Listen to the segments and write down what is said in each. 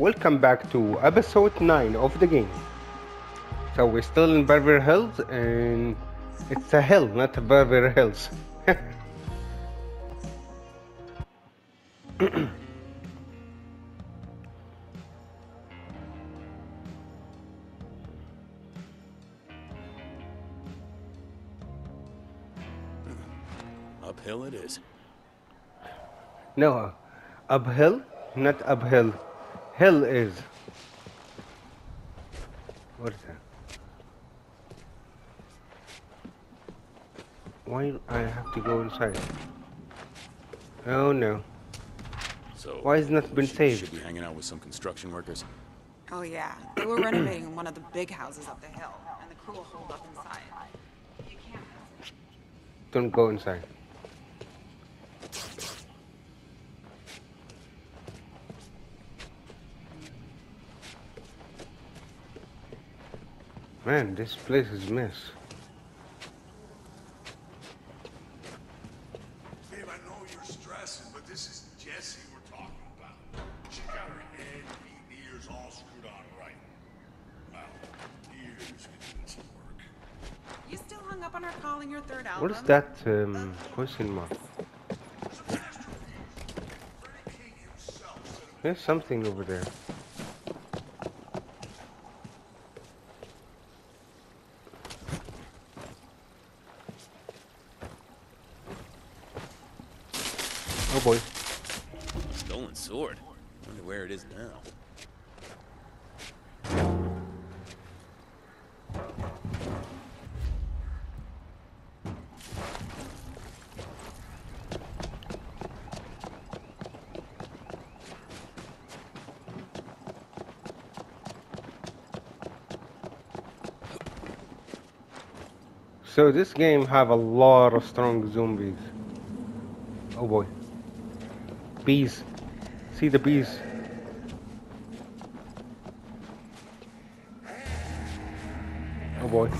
welcome back to episode 9 of the game. So we're still in Beverly Hills and it's a hill, not a Beverly Hills. Uphill it is. no, uh, uphill, not uphill. Hill is. What is that? Why I have to go inside? Oh no. So Why has it not been should, saved? Should be hanging out with some construction workers. Oh yeah, they were renovating one of the big houses up the hill, and the crew will hold up inside. You can't. Don't go inside. Man, this place is a mess. Babe, I know you're stressing, but this is Jessie we're talking about. She got her head, feet, and ears all screwed on right. Well, ears could do some work. You still hung up on her calling your third album? What is that um, question mark? Freddie King himself said it There's something over there. Oh boy. Stolen sword. Wonder where it is now. So this game have a lot of strong zombies. Oh boy. Bees. See the bees. Oh boy.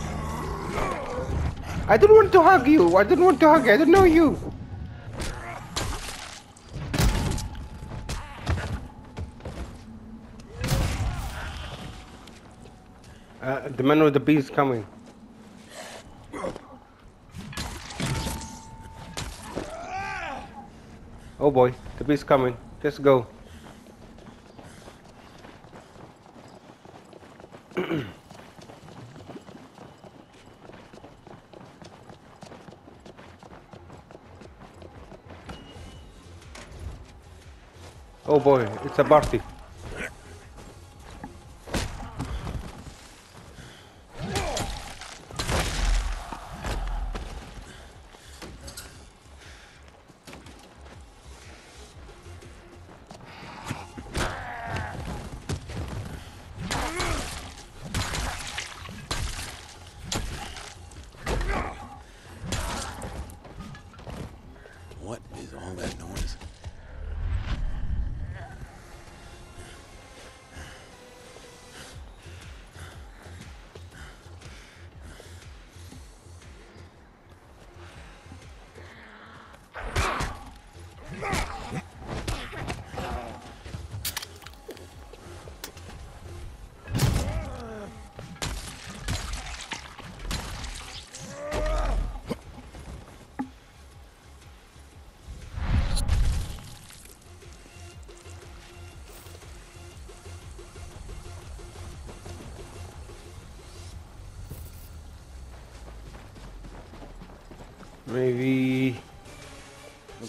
I don't want to hug you. I don't want to hug you. I don't know you. Uh, the man with the bees coming. Oh boy, the bee's coming. Just go. oh boy, it's a party.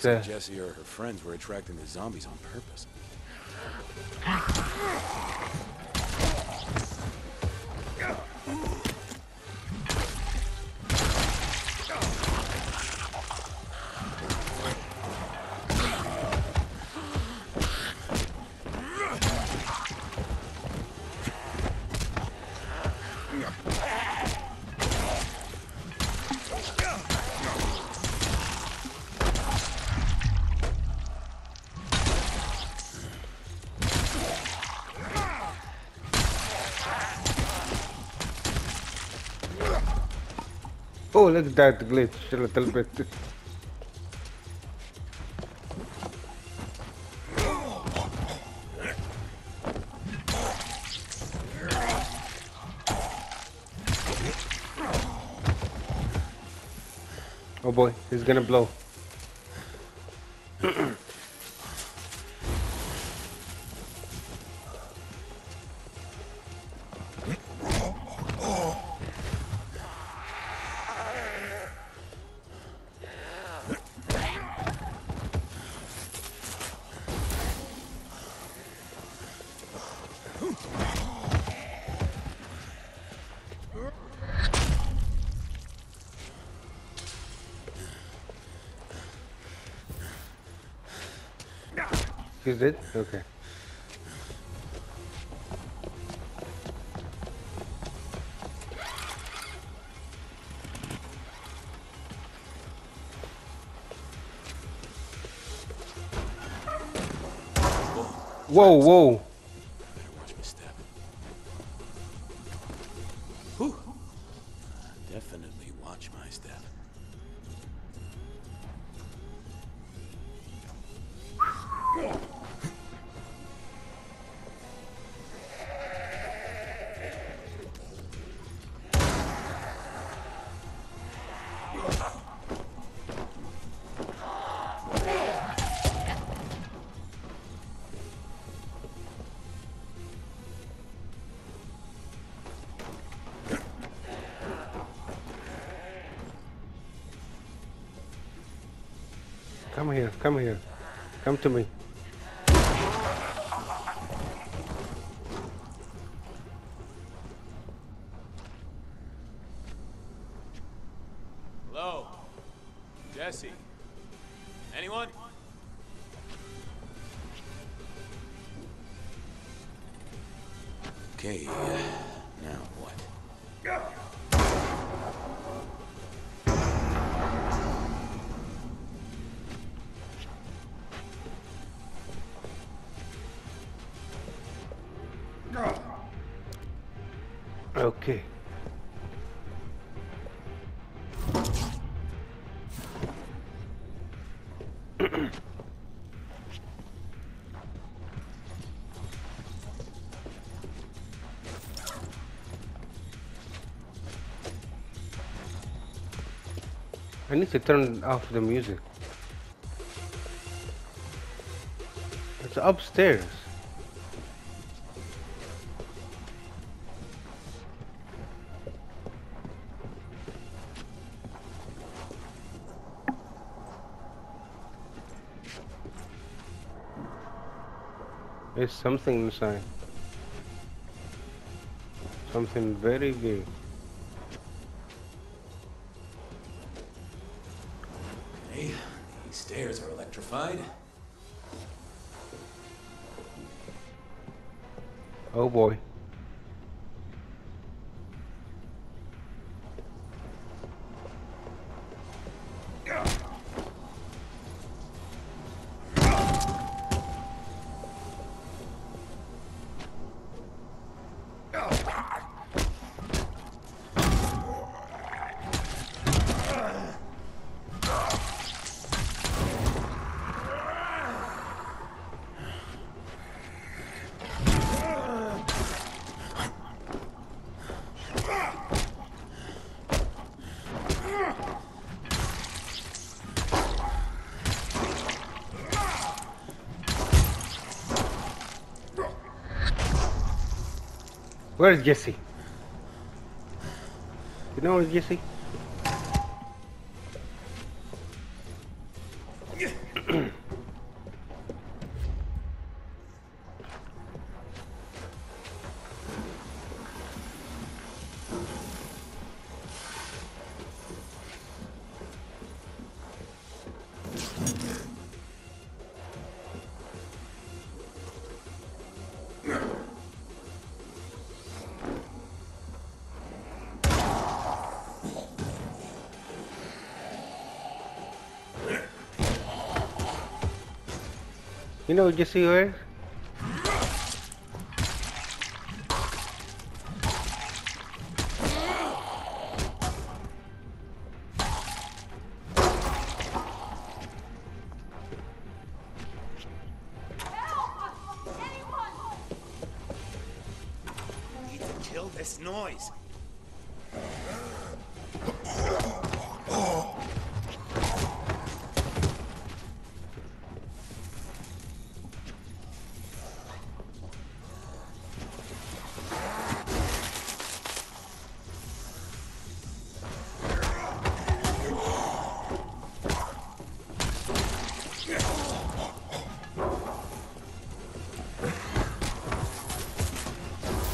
Jesse or her friends were attracting the zombies on purpose. Oh, look at that glitch a little bit. Oh boy, he's gonna blow. Whoa, whoa. Better watch my step. Whew. Definitely watch my step. Come here, come to me. I need to turn off the music. It's upstairs. There's something inside. Something very big. Where's Jesse? You know where's Jesse? You know you see where?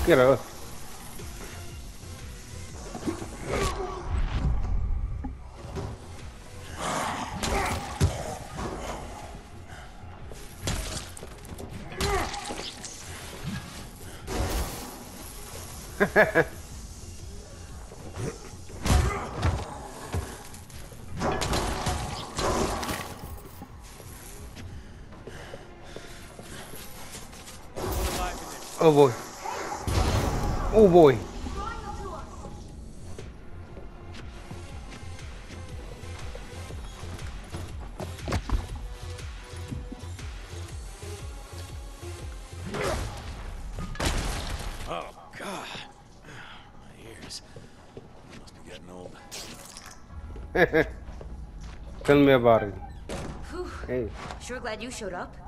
Get out. Oh boy. Oh boy. Oh, God. My ears. Must be Oh, getting old. Oh, Tell me about it. Whew. Hey. Sure glad you showed up.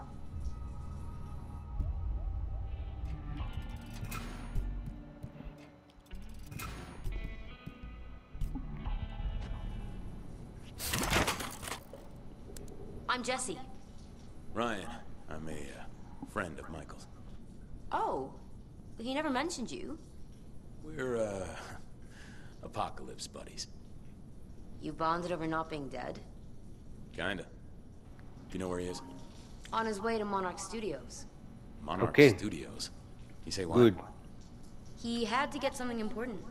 Mentioned you. We're, uh, apocalypse buddies. You bonded over not being dead. Kinda. Do you know where he is? On his way to Monarch Studios. Monarch Okay. Studios. You say why? Good. He had to get something important.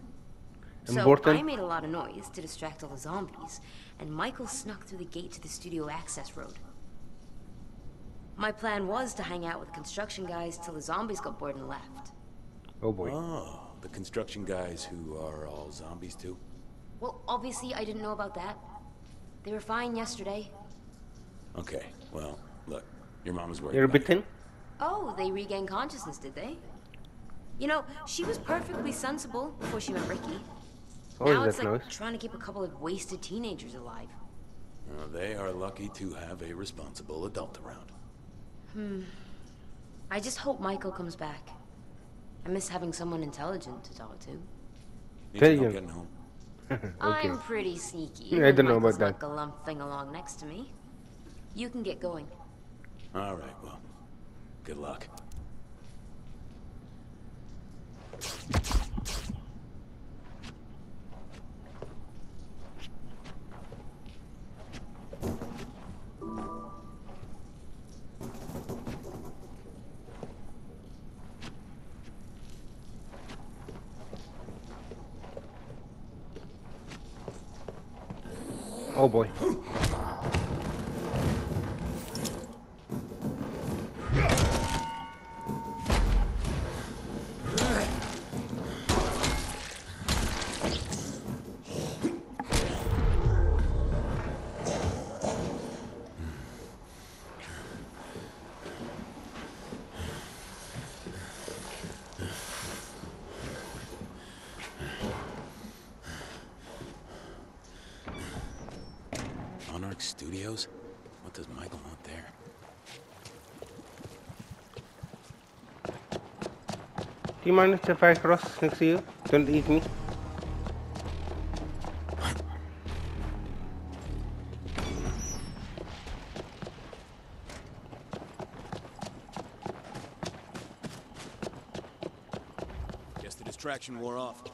Important? So I made a lot of noise to distract all the zombies, and Michael snuck through the gate to the studio access road. My plan was to hang out with the construction guys till the zombies got bored and left. Oh boy. Oh, the construction guys who are all zombies too? Well, obviously I didn't know about that. They were fine yesterday. Okay, well, look, your mom was worried You're about you. bitten? Oh, they regained consciousness, did they? You know, she was perfectly sensible before she met Ricky. Oh, now it's like nice? trying to keep a couple of wasted teenagers alive. Uh, they are lucky to have a responsible adult around. Hmm. I just hope Michael comes back. I miss having someone intelligent to talk to. Need There you getting home. Okay. I'm pretty sneaky. Yeah, I don't know about that. not galumphing along next to me. You can get going. All right, well, good luck. Monarch Studios? What does Michael want there? Do you mind if I cross next to you? Don't eat me. Guess the distraction wore off.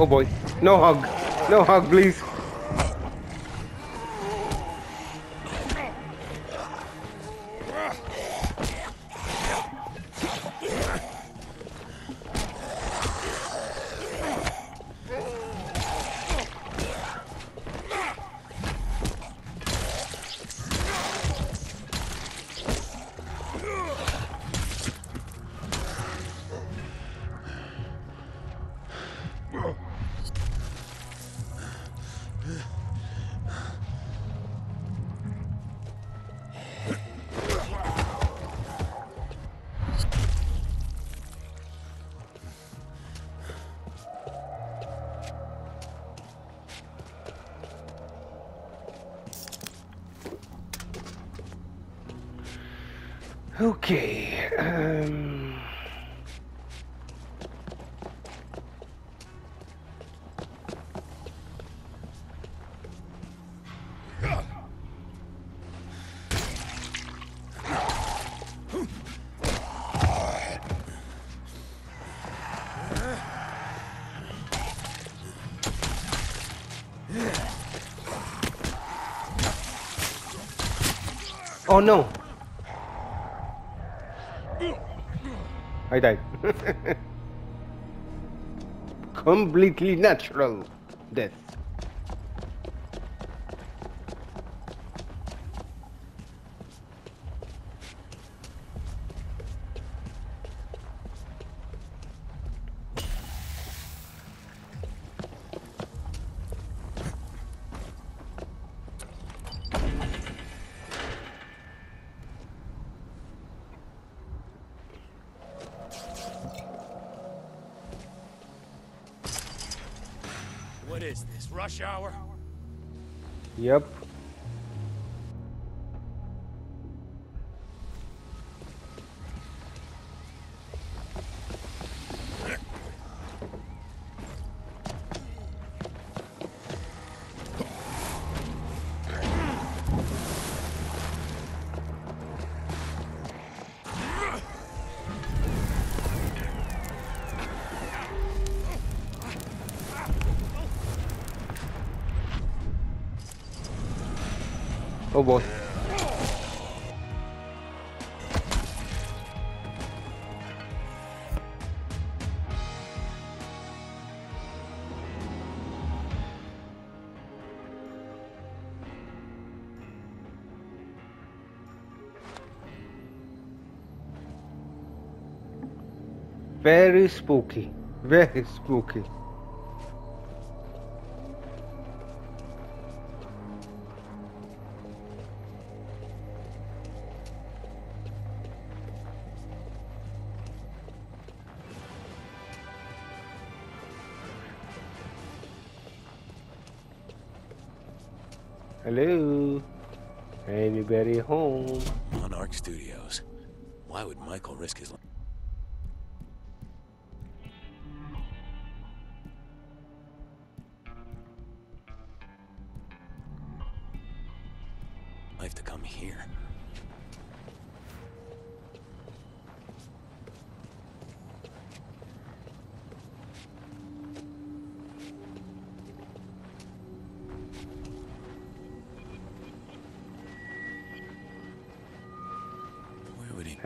Oh boy. No hug. No hug, please. Okay. Um... Oh no! I died. Completely natural death. Oh boy. Very spooky. Very spooky. Risk his life?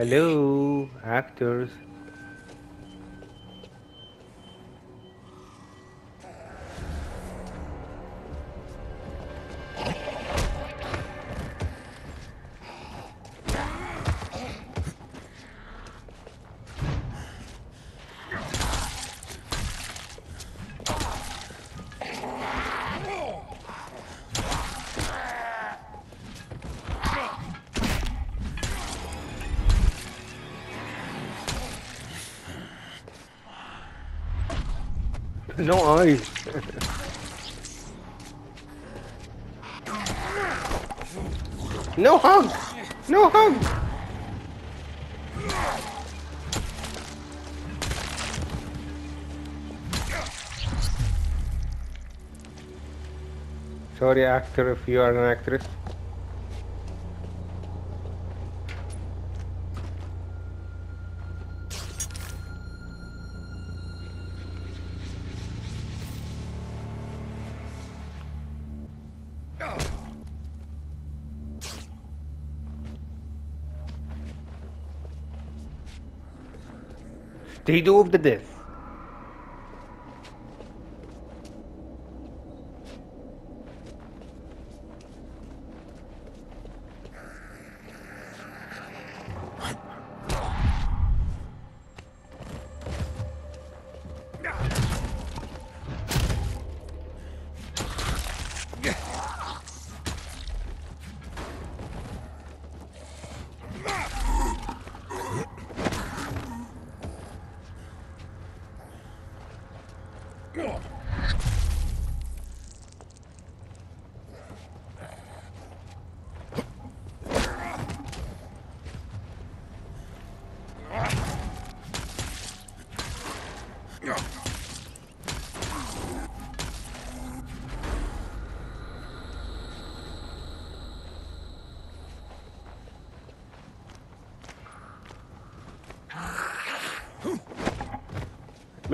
Hello, actors. An actor if you are an actress. State of the death.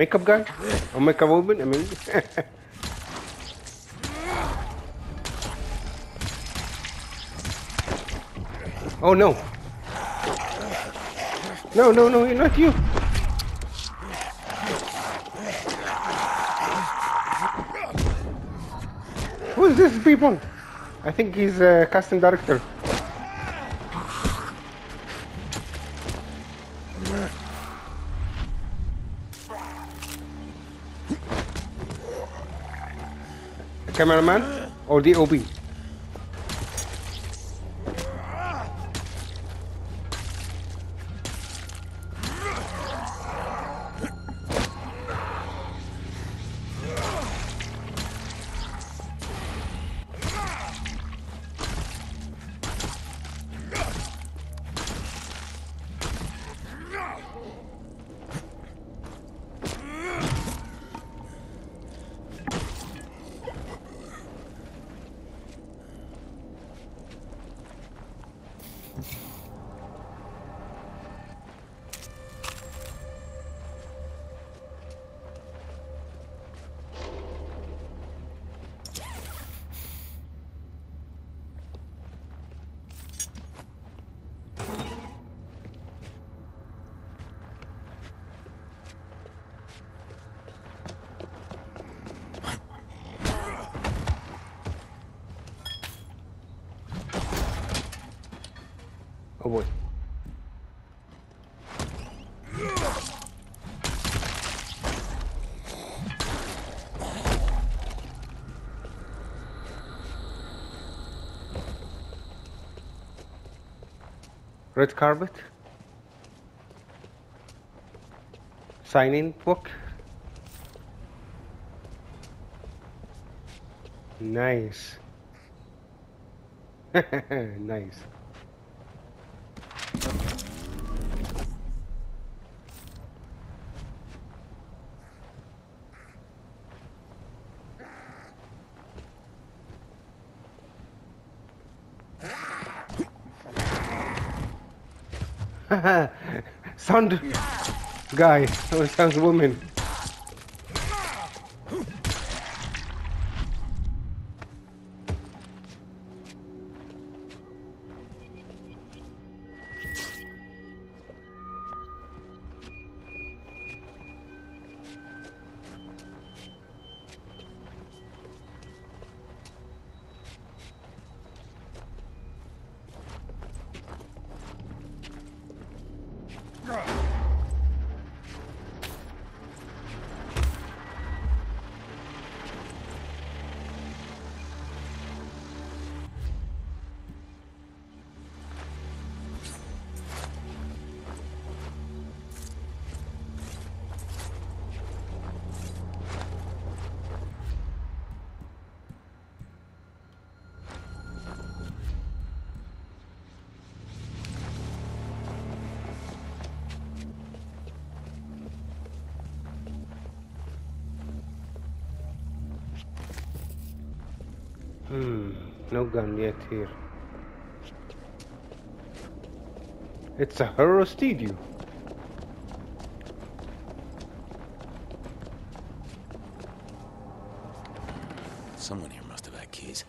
Makeup guy? Or makeup woman? I mean. oh no. No, no, no, not you. Who is this people? I think he's a casting director. Cameraman or the OB? Red carpet. Sign in book. Nice. nice. sound guy sound woman. Gun yet here. It's a horror studio. Someone here must have had keys.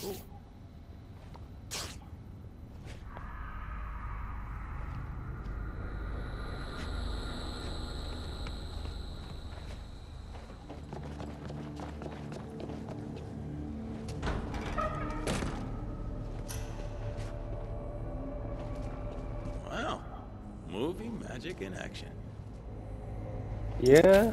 Cool. Wow. Movie magic in action. yeah.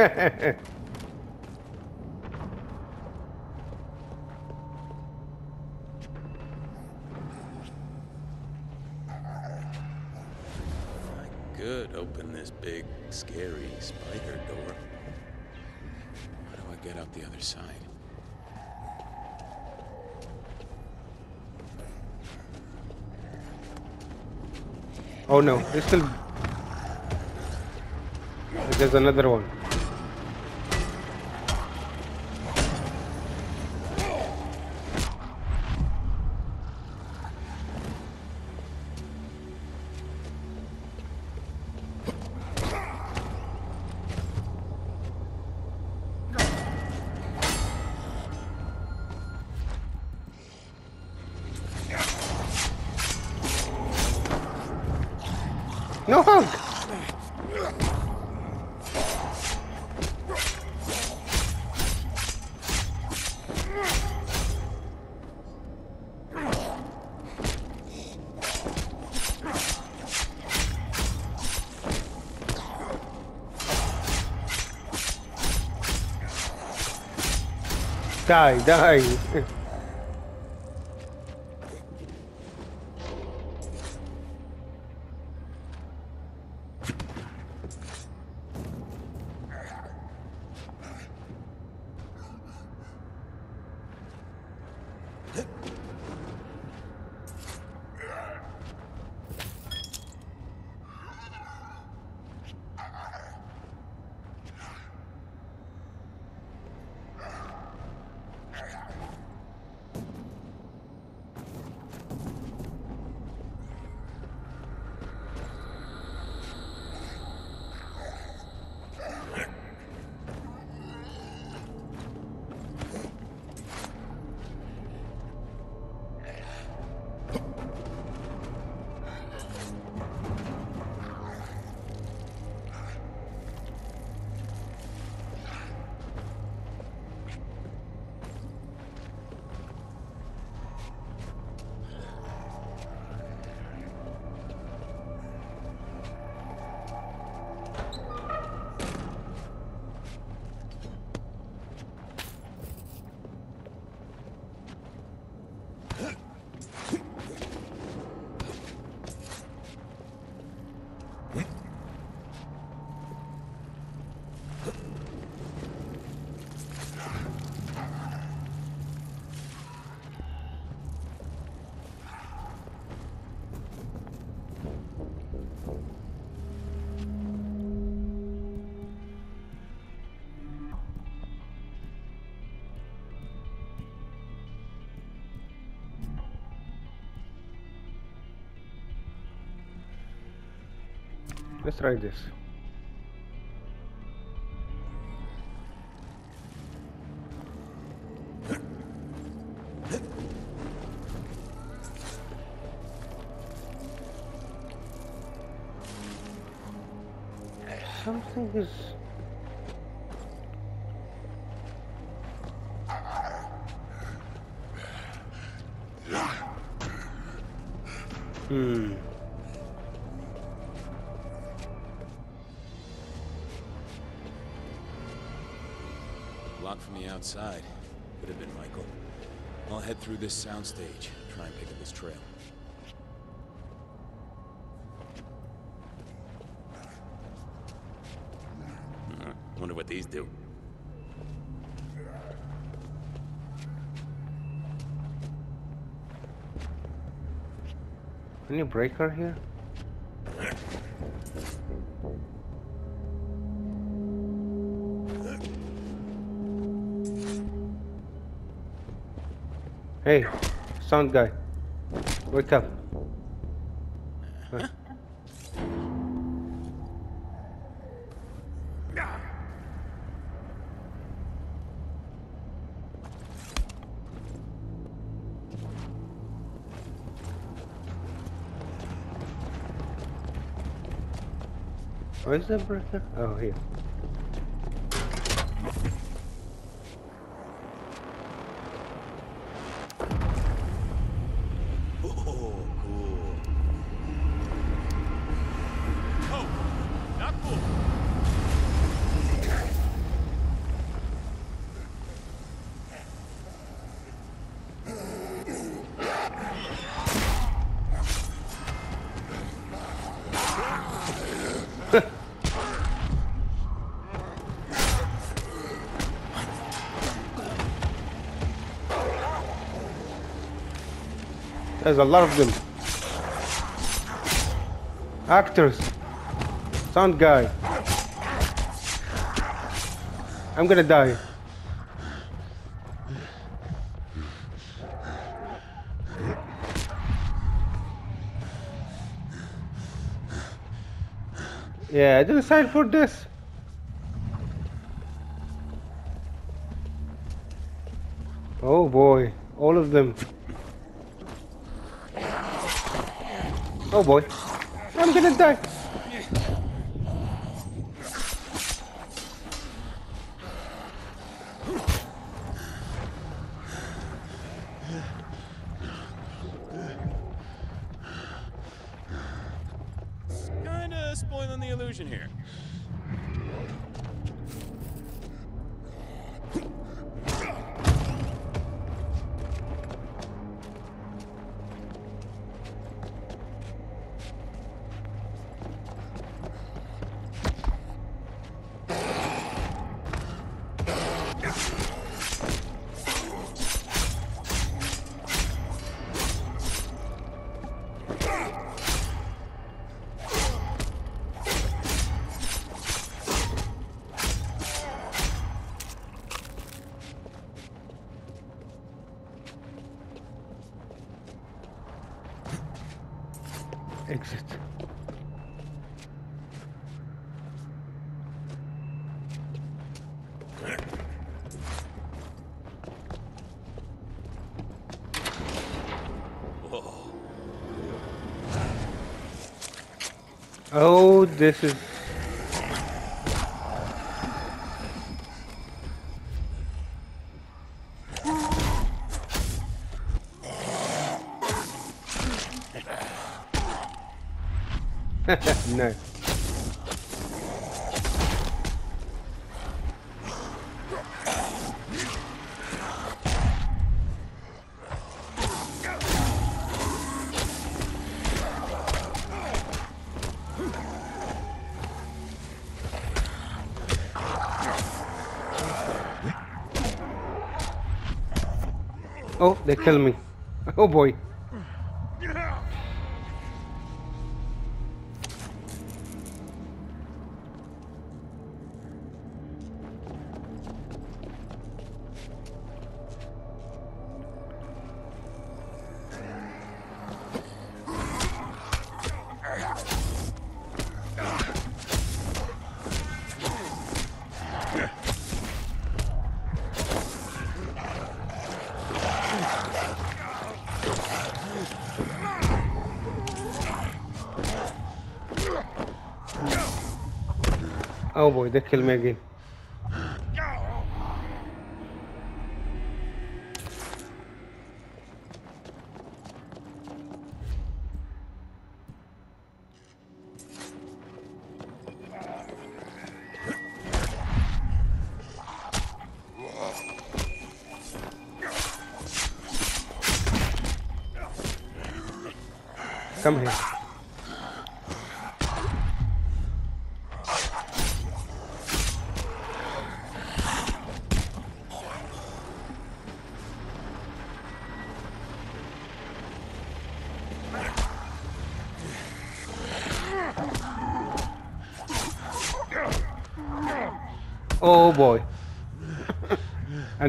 Could open this big, scary spider door. How do I get out the other side? oh no, there's still. There's another one. Die, die. Let's try this. Something is. Outside. Could have been Michael. I'll head through this soundstage. Try and pick up his trail. Uh, Wonder what these do. Any breaker here? Hey, sound guy. Wake up. Where's the breaker? Oh, here. There's a lot of them. Actors. Sound guy. I'm gonna die. Yeah, I didn't sign for this. Oh boy, all of them. Oh boy. I'm gonna die. Exit. Oh, this is. They kill me. Oh boy. Boy देख खेल में game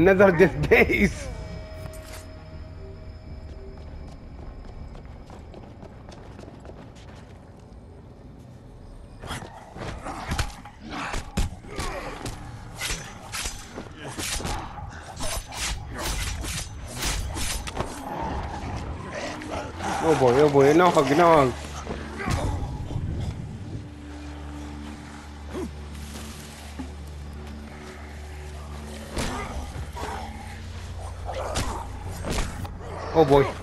Another death days. Oh boy, oh boy, no hug, no hug. Oh boy.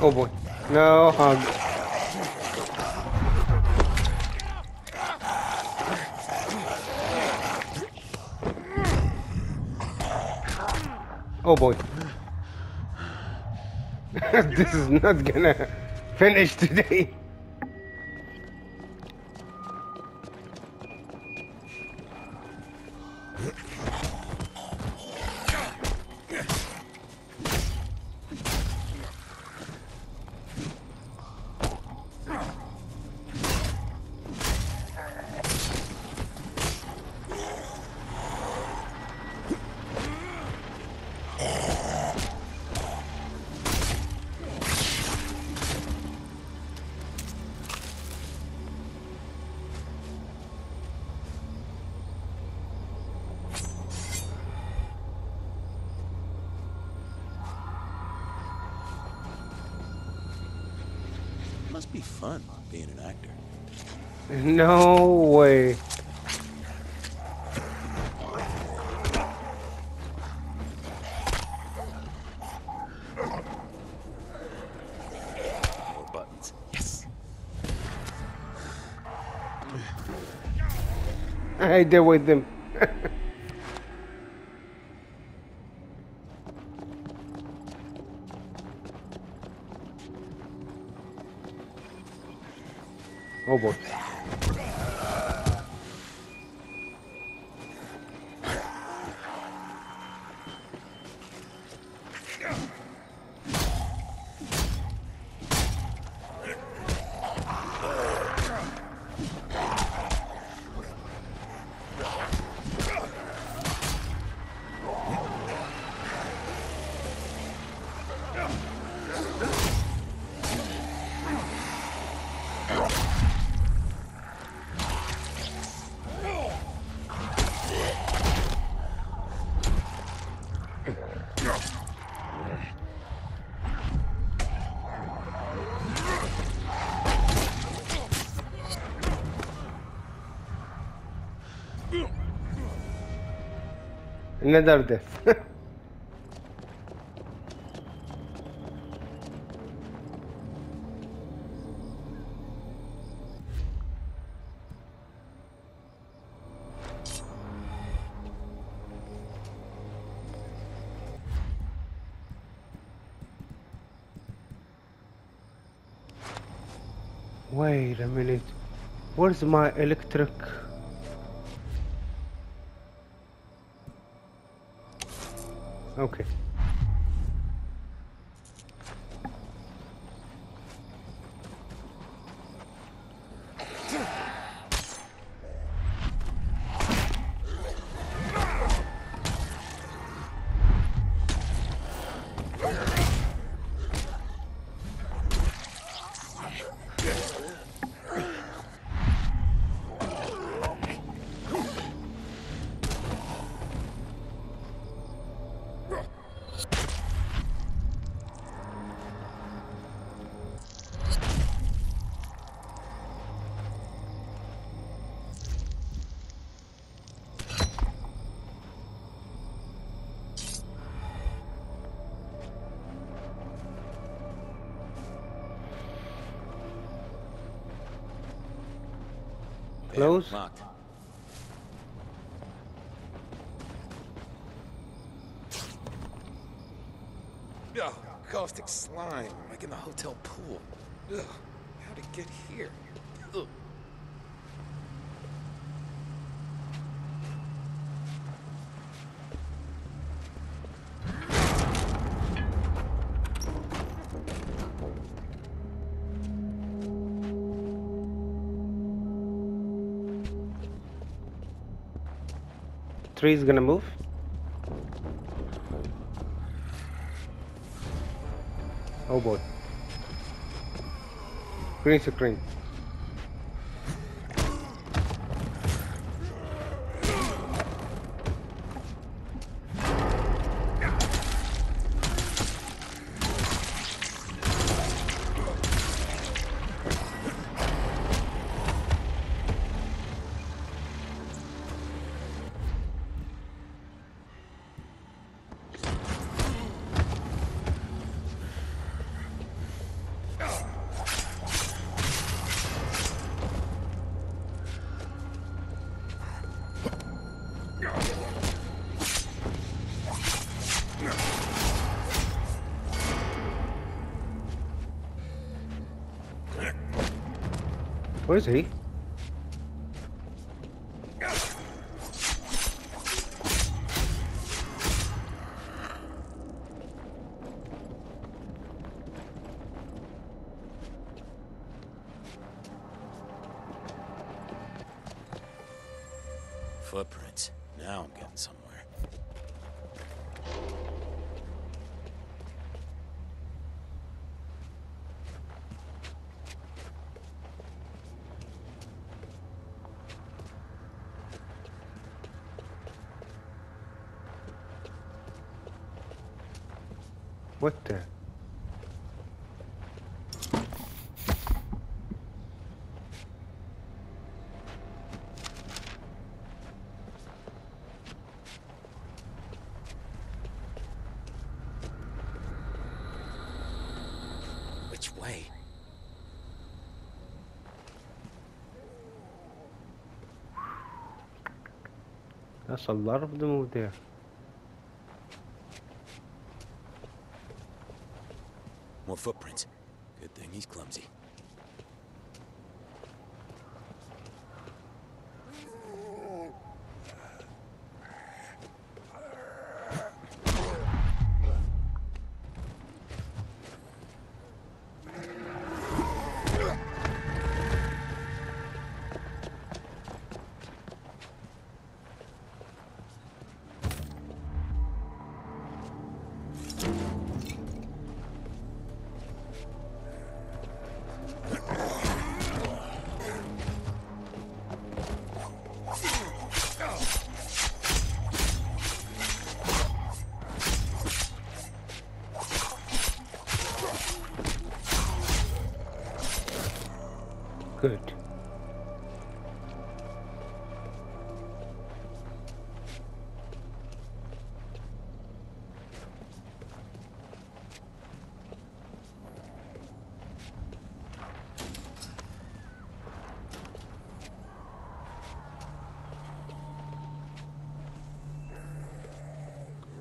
Oh boy. No hug. Oh boy. this is not gonna finish today. I did with them. oh boy. Another death. Wait a minute. Where's my electric? Okay. Close. Locked. Ugh, oh, caustic slime, like in the hotel pool. Ugh, how'd it get here? Tree's gonna move. Oh boy. Green screen. Where is he? Footprints. Now I'm getting somewhere. What the? Which way? That's a lot of them over there. More footprints.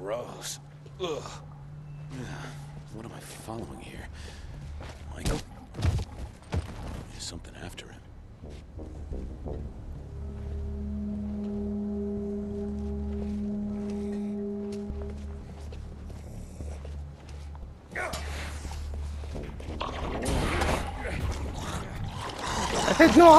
Gross. Ugh. What am I following here? Michael? There's something after him. I said no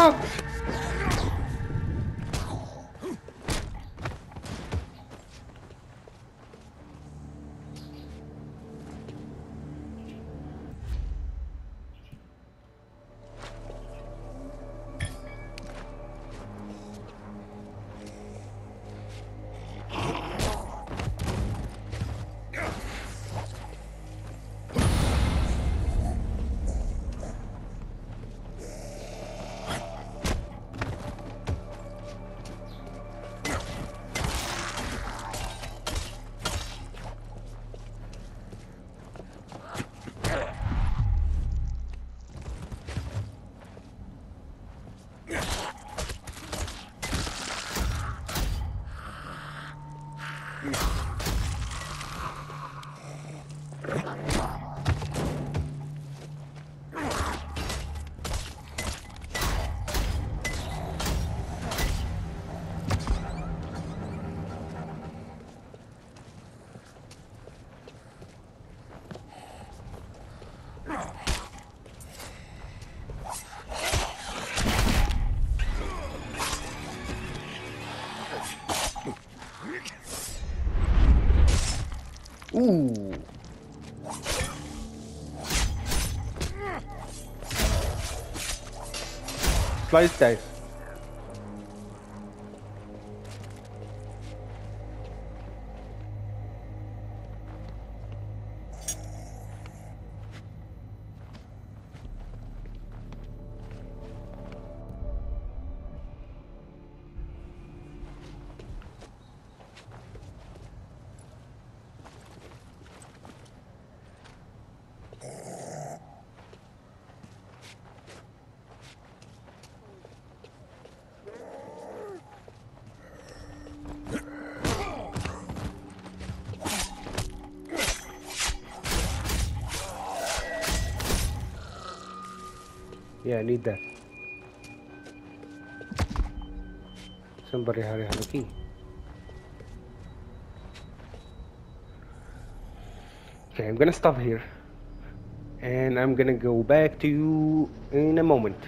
Slice dice. I need that. Somebody hurry a key. Okay, I'm gonna stop here. And I'm gonna go back to you in a moment.